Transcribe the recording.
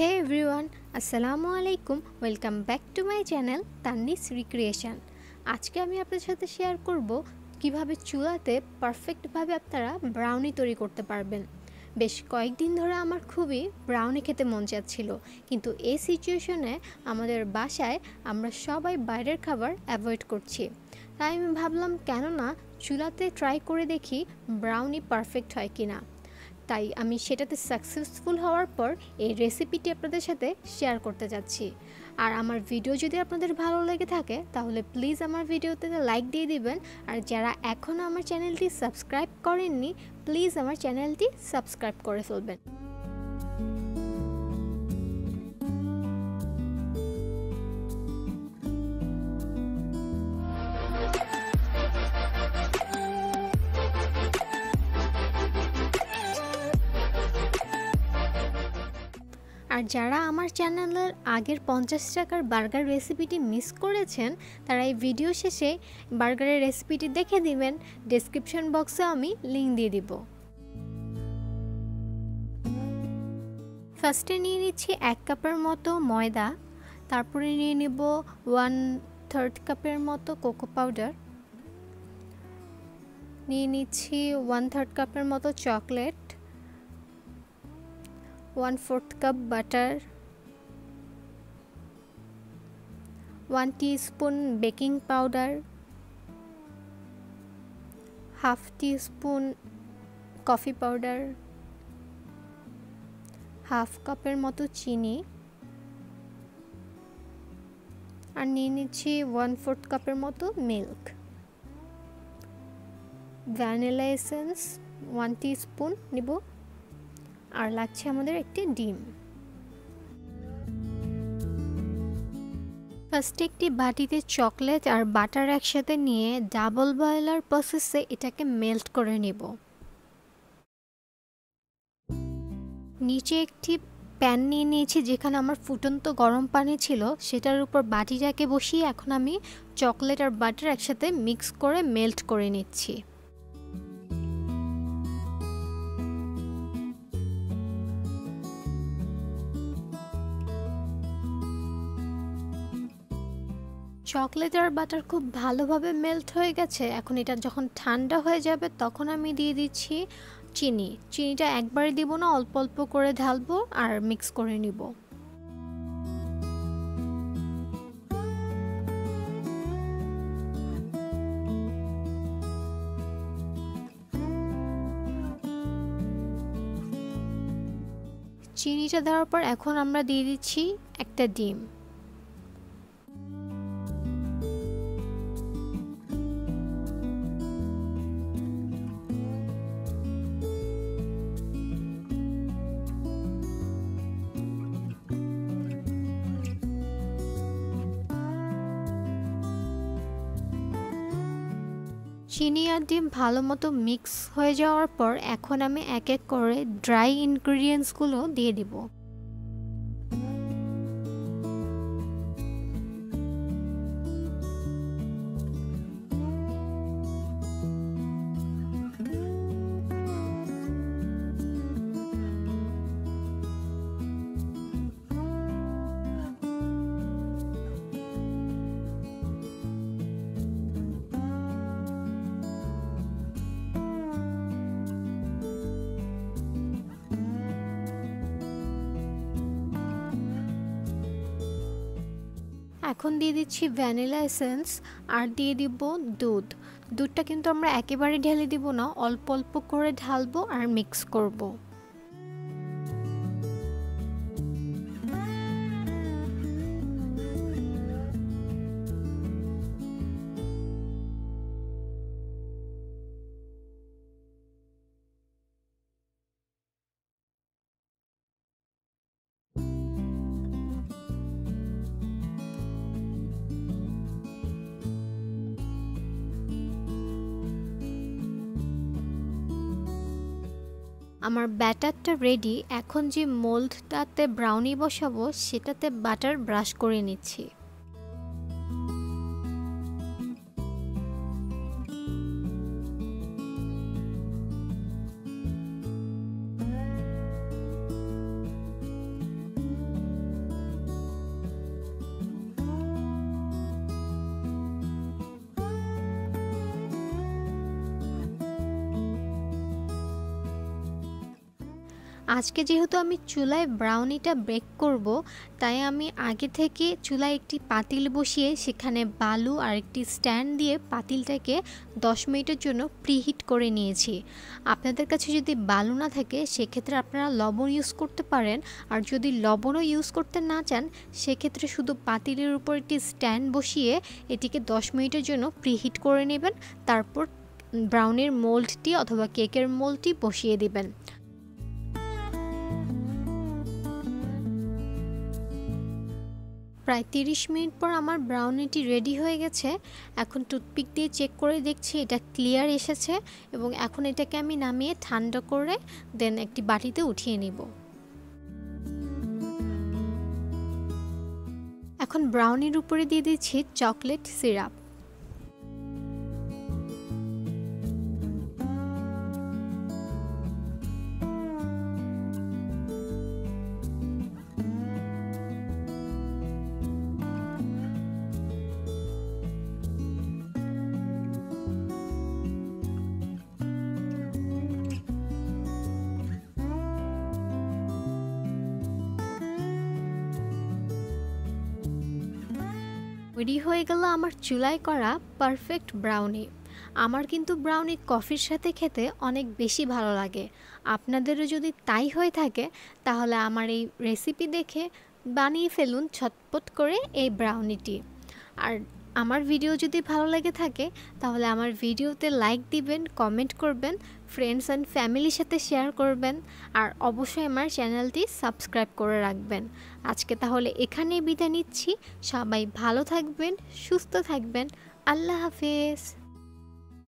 হে everyone আসসালামু আলাইকুম welcome back to my channel Tannis recreation আজকে আমি আপনাদের সাথে শেয়ার করব কীভাবে চুলাতে পারফেক্টভাবে আপনারা ব্রাউনি তৈরি করতে পারবেন। বেশ কয়েকদিন ধরে আমার খুবই ব্রাউনি খেতে মন চাচ্ছিল, কিন্তু এই সিচুয়েশনে আমাদের বাসায় আমরা সবাই বাইরের খাবার অ্যাভয়েড করছি। তাই আমি ভাবলাম কেননা চুলাতে ট্রাই করে দেখি ব্রাউনি পারফেক্ট হয় কি না তাই আমি সেটাতে সাকসেসফুল হওয়ার পর এই রেসিপিটি আপনাদের সাথে শেয়ার করতে যাচ্ছি। আর আমার ভিডিও যদি আপনাদের ভালো লেগে থাকে, তাহলে প্লিজ আমার ভিডিওতে লাইক দিয়ে দিবেন। আর যারা এখনও আমার চ্যানেলটি সাবস্ক্রাইব করেননি প্লিজ আমার চ্যানেলটি সাবস্ক্রাইব করে ফেলবেন। আর যারা আমার চ্যানেলের আগের পঞ্চাশ টাকার বার্গার রেসিপিটি মিস করেছেন, তারা এই ভিডিও শেষে বার্গারের রেসিপিটি দেখে দিবেন। ডেসক্রিপশন বক্সে আমি লিঙ্ক দিয়ে দিব। ফার্স্টে নিয়ে নিচ্ছি এক কাপের মতো ময়দা, তারপরে নিয়ে নিব ওয়ান থার্ড কাপের মতো কোকো পাউডার নিয়ে নিচ্ছি ওয়ান থার্ড কাপের মতো chocolate one fourth cup butter one spoon baking powder half spoon coffee powder half কাপের মতো চিনি, আর নিয়ে নিচ্ছি ওয়ান ফোর্থ কাপের মতো milk vanilla essence one spoon নিব। আর লাগছে আমাদের একটি ডিম। ফার্স্টে একটি বাটিতে চকলেট আর বাটার একসাথে নিয়ে ডাবল বয়লার প্রসেসে এটাকে মেল্ট করে নেব। নিচে একটি প্যান নিয়ে নিয়েছি যেখানে আমার ফুটন্ত গরম পানি ছিল, সেটার উপর বাটিটাকে বসিয়ে এখন আমি চকলেট আর বাটার একসাথে মিক্স করে মেল্ট করে নিচ্ছি। চকলেট আর বাটার খুব ভালোভাবে মেল্ট হয়ে গেছে। এখন এটা যখন ঠান্ডা হয়ে যাবে, তখন আমি দিয়ে দিচ্ছি চিনি। চিনিটা একবারে দিব না, অল্প অল্প করে ঢালবো আর মিক্স করে নিব। চিনিটা দেওয়ার পর এখন আমরা দিয়ে দিচ্ছি একটা ডিম। চিনি আর ডিম ভালো মতো মিক্স হয়ে যাওয়ার পর এখন আমি এক এক করে ড্রাই ইনগ্রিডিয়েন্টসগুলো দিয়ে দিব। এখন দিয়ে দিচ্ছি ভ্যানিলা এসেন্স আর দিয়ে দিব দুধ দুধটা কিন্তু আমরা একেবারে ঢেলে দিব না, অল্প অল্প করে ঢালবো আর মিক্স করব। আমার ব্যাটারটা রেডি এখন যে মোল্ডটাতে ব্রাউনি বসাবো সেটাতে বাটার ব্রাশ করে নিচ্ছি। আজকে যেহেতু আমি চুলায় ব্রাউনিটা বেক করব, তাই আমি আগে থেকে চুলায় একটি পাতিল বসিয়ে সেখানে বালু আর একটি স্ট্যান্ড দিয়ে পাতিলটাকে 10 মিনিটের জন্য প্রিহিট করে নিয়েছি। আপনাদের কাছে যদি বালু না থাকে, সেক্ষেত্রে আপনারা লবণ ইউজ করতে পারেন। আর যদি লবণও ইউজ করতে না চান, সেক্ষেত্রে শুধু পাতিলের উপর একটি স্ট্যান্ড বসিয়ে এটিকে 10 মিনিটের জন্য প্রিহিট করে নেবেন। তারপর ব্রাউনের মোল্ডটি অথবা কেকের মোল্ডটি বসিয়ে দিবেন। প্রায় তিরিশ মিনিট পর আমার ব্রাউনিটি রেডি হয়ে গেছে। এখন টুথপিক দিয়ে চেক করে দেখছি এটা ক্লিয়ার এসেছে এবং এখন এটাকে আমি নামিয়ে ঠান্ডা করে দেন একটি বাটিতে উঠিয়ে নিব। এখন ব্রাউনির উপরে দিয়ে দিচ্ছি চকলেট সিরাপ। তৈরি হয়ে গেল আমার চুলায় করা পারফেক্ট ব্রাউনি আমার কিন্তু ব্রাউনি কফির সাথে খেতে অনেক বেশি ভালো লাগে। আপনাদেরও যদি তাই হয়ে থাকে, তাহলে আমার এই রেসিপি দেখে বানিয়ে ফেলুন ছটপট করে এই ব্রাউনিটি আর আমার ভিডিও যদি ভালো লাগে থাকে, তাহলে আমার ভিডিওতে লাইক দিবেন কমেন্ট করবেন ফ্রেন্ডস অ্যান্ড ফ্যামিলির সাথে শেয়ার করবেন, আর অবশ্যই আমার চ্যানেলটি সাবস্ক্রাইব করে রাখবেন। আজকে তাহলে এখানেই বিদায় নিচ্ছি। সবাই ভালো থাকবেন, সুস্থ থাকবেন। আল্লাহ হাফেজ।